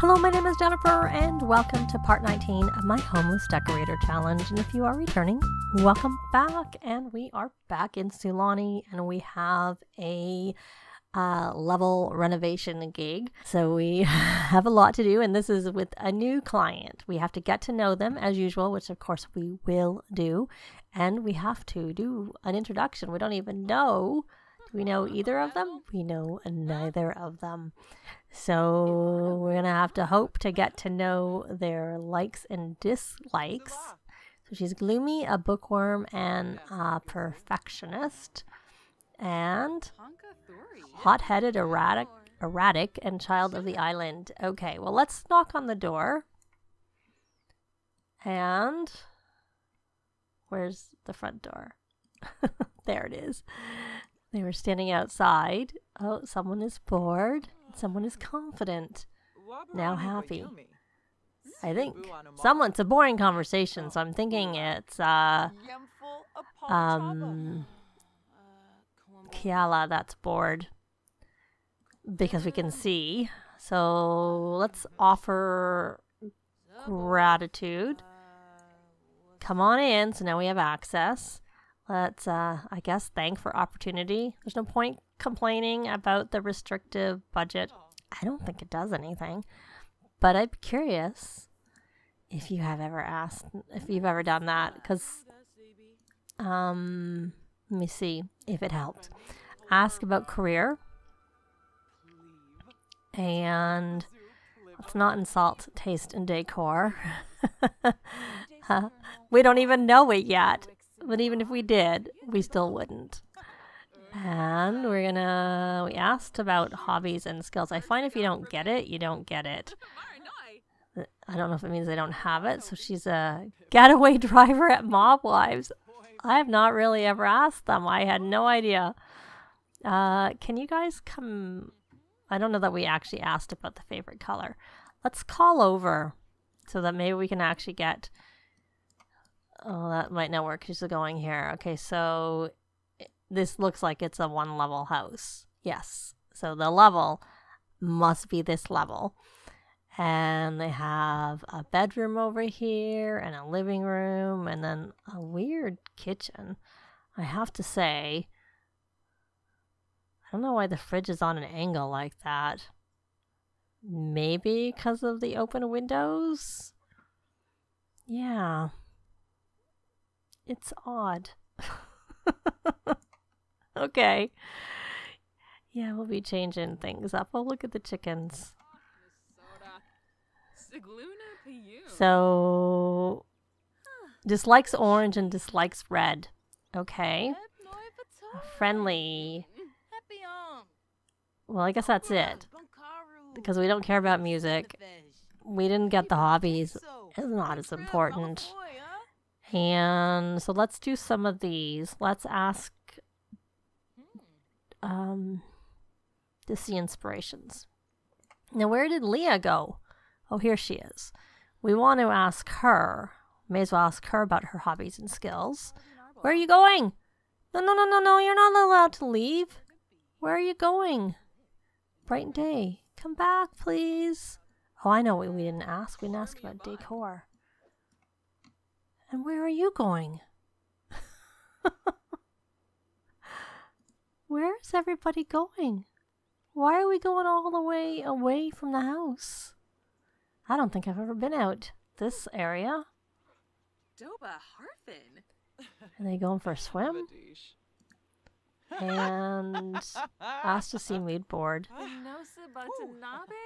Hello, my name is Jennifer, and welcome to part 19 of my Homeless Decorator Challenge. And if you are returning, welcome back. And we are back in Sulani, and we have a uh, level renovation gig. So we have a lot to do, and this is with a new client. We have to get to know them as usual, which of course we will do. And we have to do an introduction. We don't even know. We know either of them? We know neither of them. So we're going to have to hope to get to know their likes and dislikes. So she's gloomy, a bookworm, and a perfectionist. And hot-headed, erratic, erratic, and child of the island. Okay, well, let's knock on the door. And where's the front door? there it is. They were standing outside. Oh, someone is bored. Someone is confident. Now happy. I think someone. It's a boring conversation, so I'm thinking it's uh um Kiala that's bored because we can see. So let's offer gratitude. Come on in. So now we have access. Let's, uh, I guess, thank for opportunity. There's no point complaining about the restrictive budget. I don't think it does anything. But I'm curious if you have ever asked, if you've ever done that, because, um, let me see if it helped. Ask about career. And let's not insult taste and decor. we don't even know it yet. But even if we did, we still wouldn't. And we're gonna, we asked about hobbies and skills. I find if you don't get it, you don't get it. I don't know if it means they don't have it. So she's a getaway driver at Mob Wives. I have not really ever asked them. I had no idea. Uh, can you guys come? I don't know that we actually asked about the favorite color. Let's call over so that maybe we can actually get. Oh, that might not work. She's going here. Okay, so this looks like it's a one level house. Yes. So the level must be this level. And they have a bedroom over here and a living room and then a weird kitchen. I have to say, I don't know why the fridge is on an angle like that. Maybe because of the open windows? Yeah. It's odd. okay. Yeah, we'll be changing things up. Oh, look at the chickens. So, dislikes orange and dislikes red. Okay. Friendly. Well, I guess that's it. Because we don't care about music. We didn't get the hobbies. It's not as important. And so let's do some of these. Let's ask um, to see inspirations. Now, where did Leah go? Oh, here she is. We want to ask her. May as well ask her about her hobbies and skills. Where are you going? No, no, no, no, no. You're not allowed to leave. Where are you going? Bright day. Come back, please. Oh, I know what we didn't ask. We didn't ask about decor. And where are you going? Where is everybody going? Why are we going all the way away from the house? I don't think I've ever been out this area. Doba Harfin. Are they going for a swim? And asked to see mood board.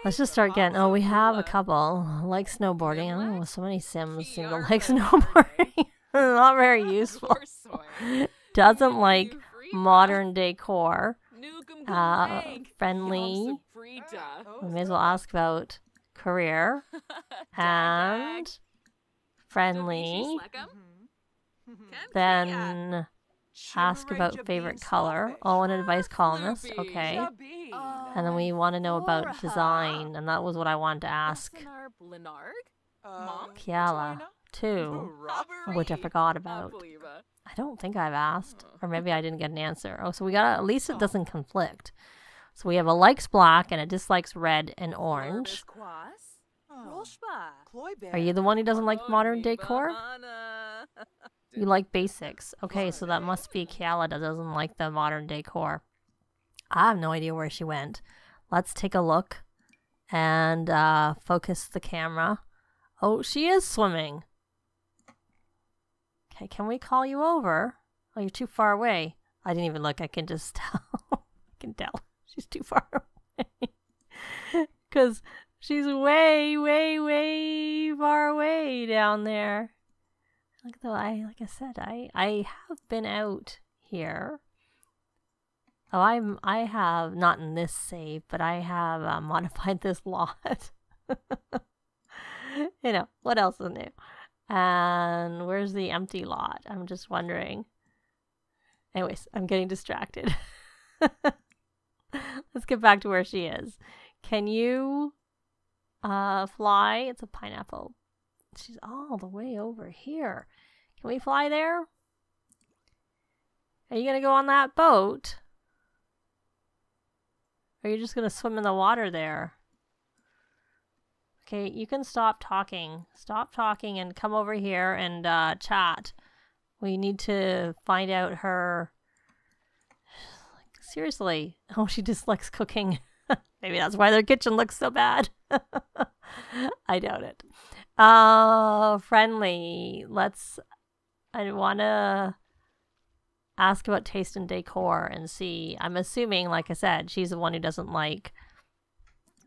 Let's just start getting. Oh, we have a couple like snowboarding. I. So many Sims seem to like snowboarding. Not very useful. Doesn't like modern decor. Uh, friendly. We may as well ask about career and friendly. Then ask about favorite color. all an advice columnist. Okay. And then we want to know about design, and that was what I wanted to ask. Uh, Kiala, too, which I forgot about. I don't think I've asked, or maybe I didn't get an answer. Oh, so we got at least it doesn't conflict. So we have a likes black and a dislikes red and orange. Are you the one who doesn't like modern decor? You like basics. Okay, so that must be Kiala that doesn't like the modern decor. I have no idea where she went. Let's take a look and uh, focus the camera. Oh, she is swimming. Okay, can we call you over? Oh, you're too far away. I didn't even look. I can just tell. I can tell. She's too far away. Because she's way, way, way far away down there. Look though, I like I said, I I have been out here. Oh, I'm I have not in this save, but I have uh, modified this lot. you know what else is new? And where's the empty lot? I'm just wondering. Anyways, I'm getting distracted. Let's get back to where she is. Can you uh fly? It's a pineapple. She's all the way over here. Can we fly there? Are you gonna go on that boat? Or are you just gonna swim in the water there? Okay, you can stop talking. Stop talking and come over here and uh, chat. We need to find out her. Seriously. Oh, she dislikes cooking. Maybe that's why their kitchen looks so bad. I doubt it. Uh, friendly. Let's. I want to ask about taste and decor and see. I'm assuming, like I said, she's the one who doesn't like.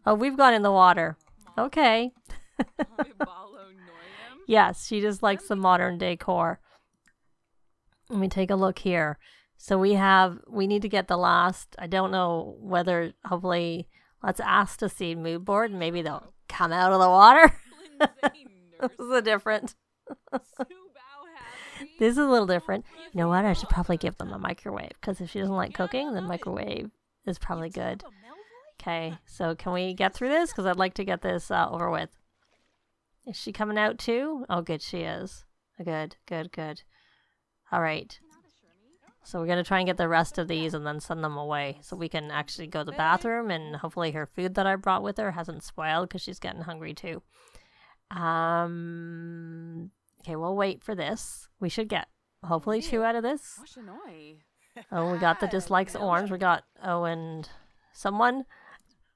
Oh, we've gone in the water. Okay. Yes, she just likes the modern decor. Let me take a look here. So we have, we need to get the last, I don't know whether, hopefully, let's ask to see mood board. and Maybe they'll come out of the water. this is a different. This is a little different. You know what? I should probably give them a microwave because if she doesn't like cooking, then microwave is probably good. Okay, so can we get through this? Because I'd like to get this uh, over with. Is she coming out too? Oh, good, she is. Good, good, good. All right. So we're gonna try and get the rest of these and then send them away, so we can actually go to the bathroom and hopefully her food that I brought with her hasn't spoiled because she's getting hungry too. Um. Okay, we'll wait for this. We should get hopefully two out of this. Oh, we got the dislikes orange. We got oh, and someone.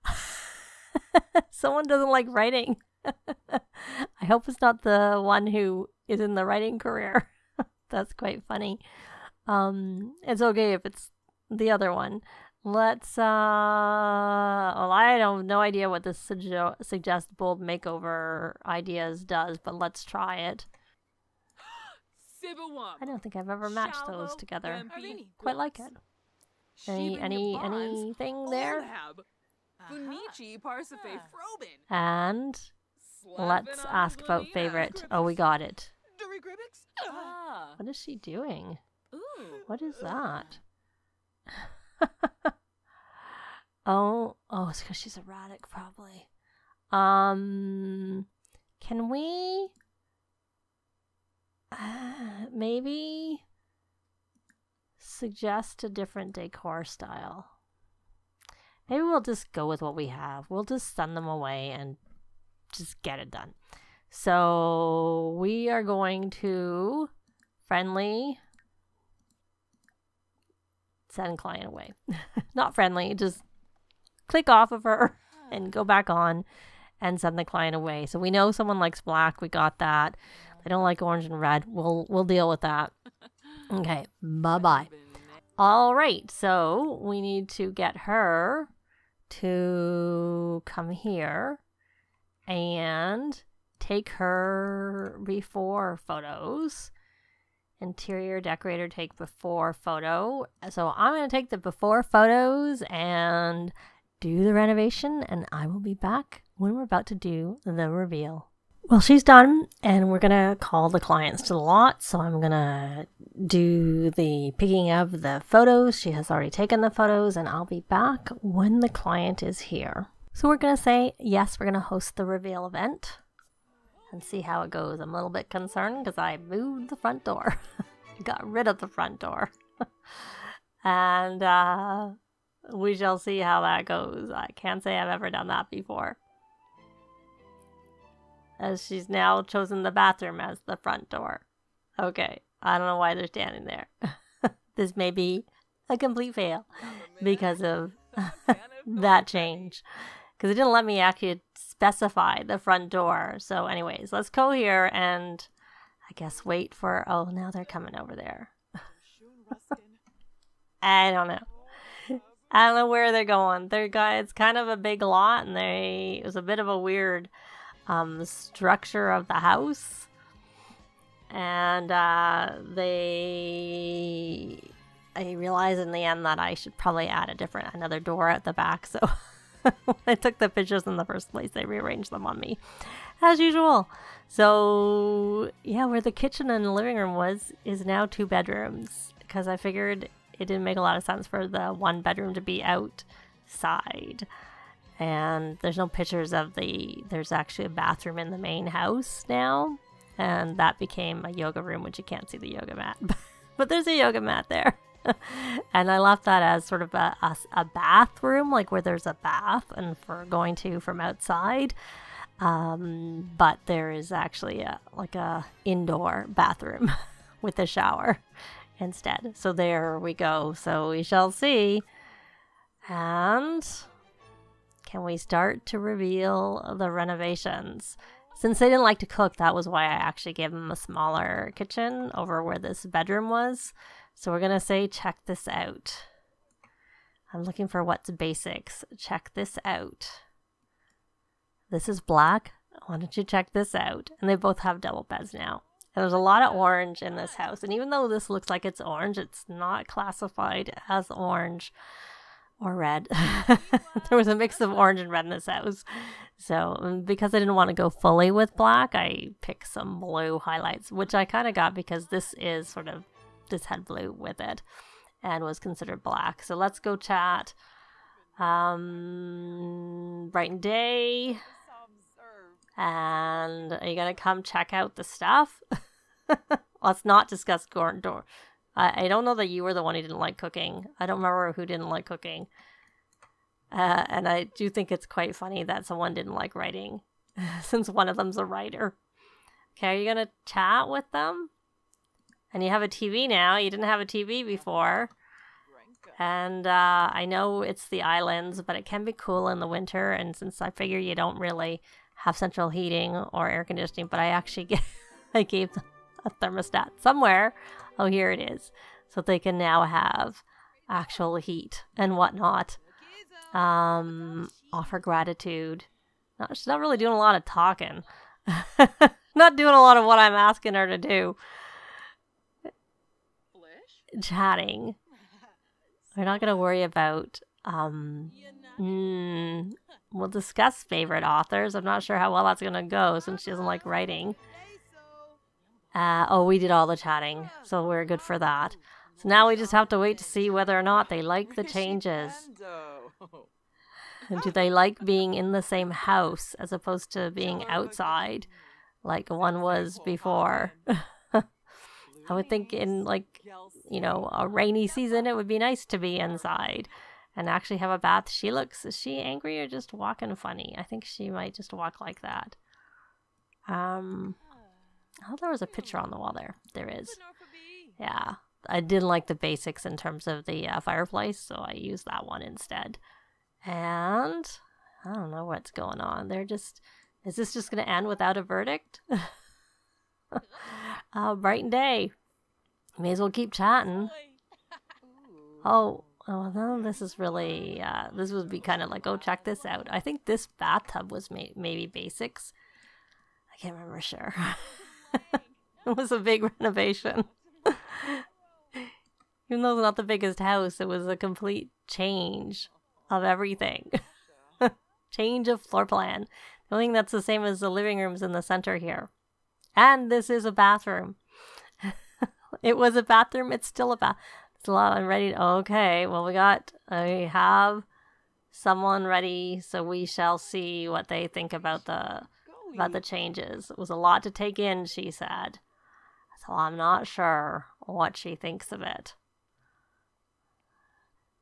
someone doesn't like writing. I hope it's not the one who is in the writing career. That's quite funny. Um, it's okay if it's the other one. Let's. uh Well, I don't have no idea what this sugge- suggest bold makeover ideas does, but let's try it. I don't think I've ever matched those together. Quite like it. Any any anything there? Funichi And let's ask about favorite. Oh, we got it. Ah. What is she doing? Ooh. What is that? oh, oh, it's because she's erratic, probably. Um, can we uh, maybe suggest a different decor style? Maybe we'll just go with what we have. We'll just send them away and just get it done. So we are going to friendly send client away. Not friendly, just click off of her and go back on and send the client away. So we know someone likes black, we got that. They don't like orange and red. We'll we'll deal with that. Okay, bye-bye. All right, so we need to get her to come here and take her before photos. Interior decorator take before photo. So I'm going to take the before photos and do the renovation, and I will be back when we're about to do the reveal. Well, she's done, and we're gonna call the clients to the lot. So I'm gonna do the picking of the photos. She has already taken the photos, and I'll be back when the client is here. So we're gonna say yes, we're gonna host the reveal event and see how it goes. I'm a little bit concerned because I moved the front door, got rid of the front door, and uh, we shall see how that goes. I can't say I've ever done that before. as she's now chosen the bathroom as the front door. Okay, I don't know why they're standing there. this may be a complete fail because of that change. Because it didn't let me actually specify the front door. So, anyways, let's go here and I guess wait for. Oh, now they're coming over there. I don't know. I don't know where they're going. They're guys. It's kind of a big lot, and they it was a bit of a weird um, structure of the house, and uh, they. I realized in the end that I should probably add a different another door at the back. So when I took the pictures in the first place, they rearranged them on me, as usual. So yeah, where the kitchen and the living room was is now two bedrooms because I figured it didn't make a lot of sense for the one bedroom to be outside. And there's no pictures of the, there's actually a bathroom in the main house now. And that became a yoga room, which you can't see the yoga mat. but there's a yoga mat there. and I left that as sort of a, a, a, bathroom, like where there's a bath and for going to from outside. Um, but there is actually a, like a indoor bathroom with a shower instead. So there we go. So we shall see. And can we start to reveal the renovations? Since they didn't like to cook, that was why I actually gave them a smaller kitchen over where this bedroom was. So we're going to say, check this out. I'm looking for what's basics. Check this out. This is black. Why don't you check this out? And they both have double beds now. And there's a lot of orange in this house. And even though this looks like it's orange, it's not classified as orange or red. there was a mix of orange and red in this house. So, um, because I didn't want to go fully with black, I picked some blue highlights, which I kind of got because this is sort of, this had blue with it and was considered black. So, let's go chat. Um, and Day. And are you going to come check out the stuff? Let's not discuss Gordon Door. I, I don't know that you were the one who didn't like cooking. I don't remember who didn't like cooking. Uh, and I do think it's quite funny that someone didn't like writing, since one of them's a writer. Okay, are you to chat with them? And you have a TV now. You didn't have a TV before. And uh, I know it's the islands, but it can be cool in the winter. And since I figure you don't really have central heating or air conditioning, but I actually get, I gave them a thermostat somewhere. Oh, here it is. So they can now have actual heat and whatnot. Um, offer gratitude. No, she's not really doing a lot of talking. not doing a lot of what I'm asking her to do. Chatting. We're not going to worry about um, mm, we'll discuss favorite authors. I'm not sure how well that's going to go since she doesn't like writing. Uh, oh, we did all the chatting, so we're good for that. So now we just have to wait to see whether or not they like the changes. And do they like being in the same house as opposed to being outside like one was before? I would think in like, you know, a rainy season, it would be nice to be inside and actually have a bath. She looks, is she angry or just walking funny? I think she might just walk like that. Um, oh, there was a picture on the wall there. There is. Yeah. I didn't like the basics in terms of the uh, fireplace, so I used that one instead. And I don't know what's going on. They're just, is this just going to end without a verdict? uh, and Day. May as well keep chatting. Oh, Oh no, this is really uh, this would be kind of like, oh, check this out. I think this bathtub was may- maybe basics. I can't remember sure. it was a big renovation. Even though it's not the biggest house, it was a complete change of everything. change of floor plan. The only thing that's the same as the living room's in the center here. And this is a bathroom. it was a bathroom, it's still a bath. It's a lot. I'm ready. Okay, well, we got, I have someone ready, so we shall see what they think about the about the changes. It was a lot to take in, she said. So I'm not sure what she thinks of it.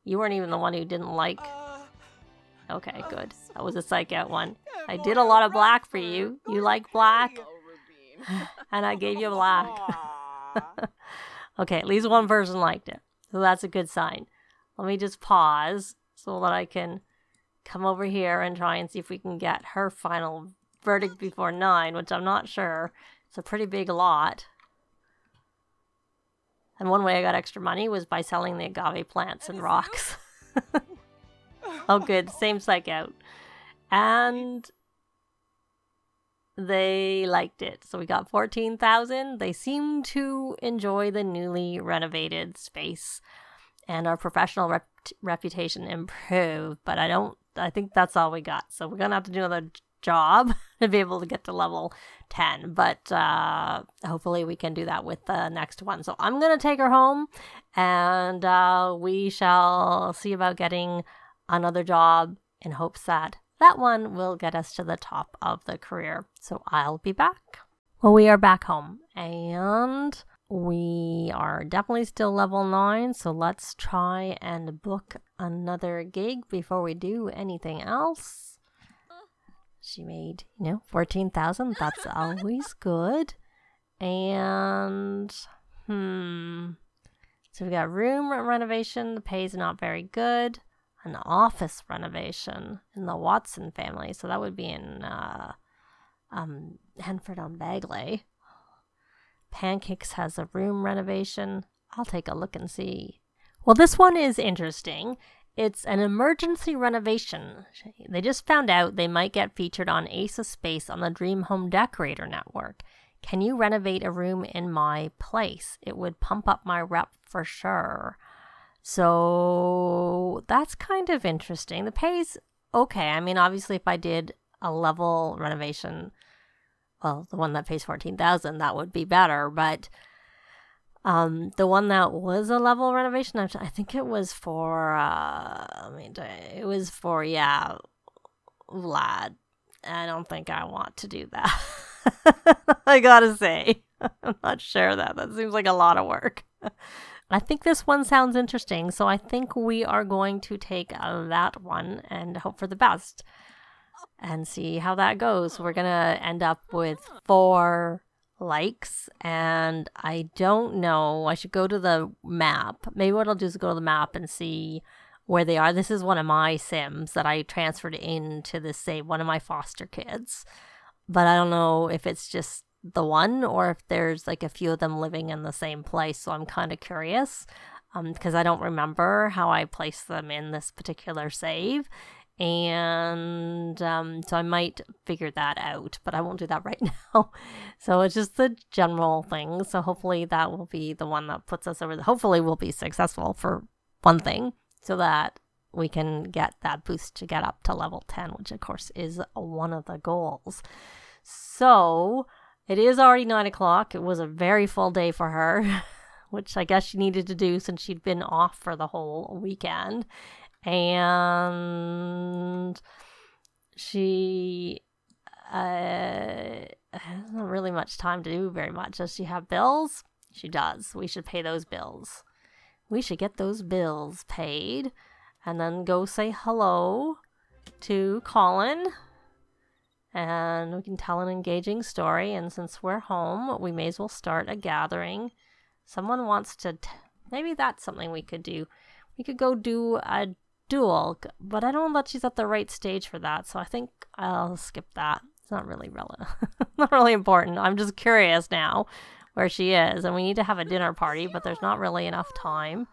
You weren't even the one who didn't like Okay, good. That was a psych out one. I did a lot of black for you. You like black? and I gave you a black. okay, at least one person liked it. So that's a good sign. Let me just pause so that I can come over here and try and see if we can get her final verdict before nine, which I'm not sure. It's a pretty big lot. And one way I got extra money was by selling the agave plants and rocks. oh, good. Same psych out. And they liked it. So we got 14,000. They seem to enjoy the newly renovated space and our professional rep- reputation improved, but I don't I think that's all we got. So we're going to have to do another job to be able to get to level 10, but uh hopefully we can do that with the next one. So I'm going to take her home and uh we shall see about getting another job in hopes that that one will get us to the top of the career. So I'll be back. Well, we are back home and we are definitely still level 9, so let's try and book another gig before we do anything else. She made, you know, 14,000. That's always good. And, hmm. So we got room renovation. The pay is not very good an office renovation in the Watson family. So that would be in uh, um, Henford on Bagley. Pancakes has a room renovation. I'll take a look and see. Well, this one is interesting. It's an emergency renovation. They just found out they might get featured on Ace of Space on the Dream Home Decorator Network. Can you renovate a room in my place? It would pump up my rep for sure. So that's kind of interesting. The pay's okay. I mean, obviously, if I did a level renovation, well, the one that pays fourteen thousand, that would be better. But um, the one that was a level renovation, I think it was for. Uh, I mean, it was for yeah, Vlad. I don't think I want to do that. I gotta say, I'm not sure that that seems like a lot of work. I think this one sounds interesting, so I think we are going to take that one and hope for the best and see how that goes. We're going to end up with four likes, and I don't know. I should go to the map. Maybe what I'll do is go to the map and see where they are. This is one of my Sims that I transferred into this, say, one of my foster kids. But I don't know if it's just the one or if there's like a few of them living in the same place. So I'm kind of curious because um, I don't remember how I placed them in this particular save. And um, so I might figure that out, but I won't do that right now. so it's just the general thing. So hopefully that will be the one that puts us over. The, hopefully we'll be successful for one thing so that we can get that boost to get up to level 10, which of course is one of the goals. So it is already nine o'clock. It was a very full day for her, which I guess she needed to do since she'd been off for the whole weekend. And she uh, not really much time to do very much. Does she have bills? She does. We should pay those bills. We should get those bills paid and then go say hello to Colin and we can tell an engaging story. And since we're home, we may as well start a gathering. Someone wants to, t- maybe that's something we could do. We could go do a duel, but I don't know that she's at the right stage for that. So I think I'll skip that. It's not really relevant, not really important. I'm just curious now where she is, and we need to have a dinner party, but there's not really enough time.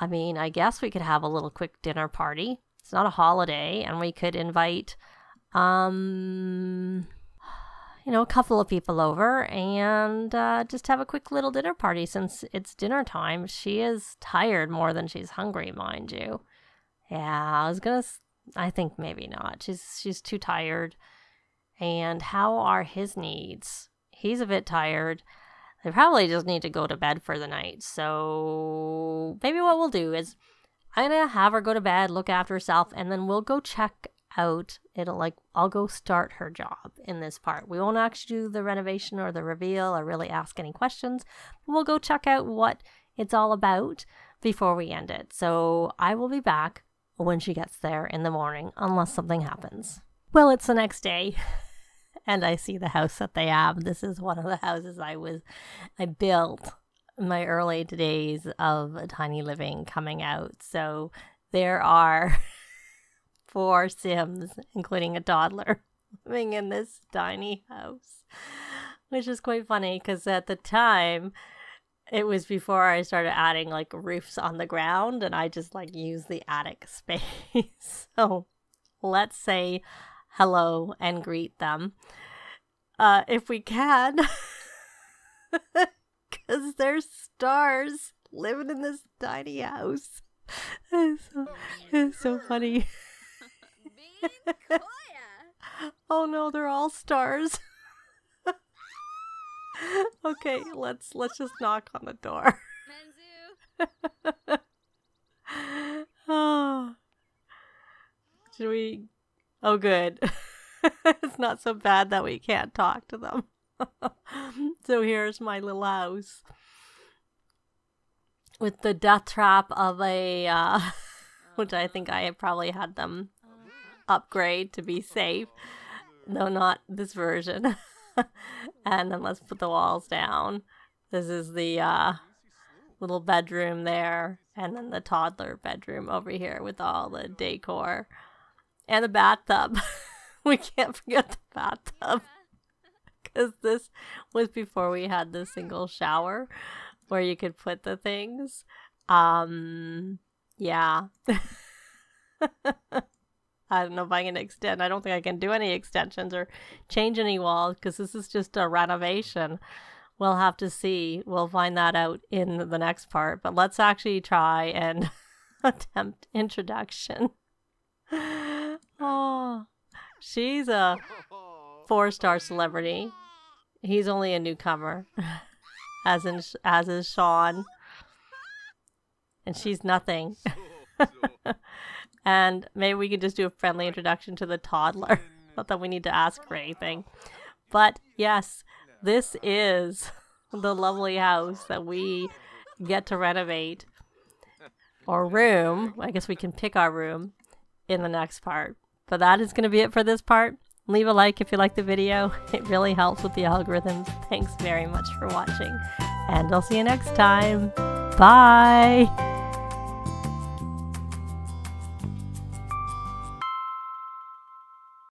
I mean, I guess we could have a little quick dinner party. It's not a holiday, and we could invite um, you know, a couple of people over and uh, just have a quick little dinner party since it's dinner time. She is tired more than she's hungry, mind you. Yeah, I was gonna. I think maybe not. She's she's too tired. And how are his needs? He's a bit tired. They probably just need to go to bed for the night. So maybe what we'll do is I'm gonna have her go to bed, look after herself, and then we'll go check out it'll like I'll go start her job in this part. We won't actually do the renovation or the reveal or really ask any questions. We'll go check out what it's all about before we end it. So I will be back when she gets there in the morning, unless something happens. Well, it's the next day, and I see the house that they have. This is one of the houses I was I built my early days of a tiny living coming out. So there are four Sims, including a toddler, living in this tiny house, which is quite funny because at the time it was before I started adding like roofs on the ground and I just like used the attic space. so let's say hello and greet them uh, if we can. Because there's stars living in this tiny house. It's so, it's so funny. oh no, they're all stars. okay, let's let's just knock on the door. oh. Should we Oh good. it's not so bad that we can't talk to them. so here's my little house with the death trap of a uh, which I think I probably had them upgrade to be safe. No, not this version. and then let's put the walls down. This is the uh, little bedroom there, and then the toddler bedroom over here with all the decor. And the bathtub. we can't forget the bathtub. Because this was before we had the single shower where you could put the things. Um, yeah. I don't know if I can extend. I don't think I can do any extensions or change any walls because this is just a renovation. We'll have to see. We'll find that out in the next part. But let's actually try and attempt introduction. oh, she's a four star celebrity. He's only a newcomer, as in as is Sean, and she's nothing. And maybe we could just do a friendly introduction to the toddler. Not that we need to ask for anything. But yes, this is the lovely house that we get to renovate. Or room. I guess we can pick our room in the next part. But that is going to be it for this part. Leave a like if you like the video. It really helps with the algorithms. Thanks very much for watching. And I'll see you next time. Bye.